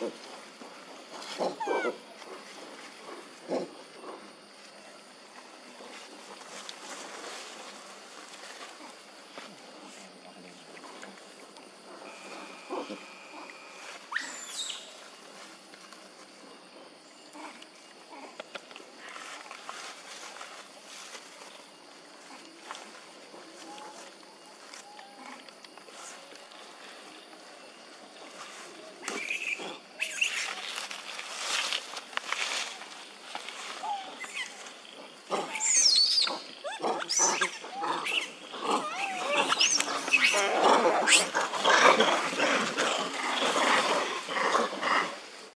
mountain. してたこ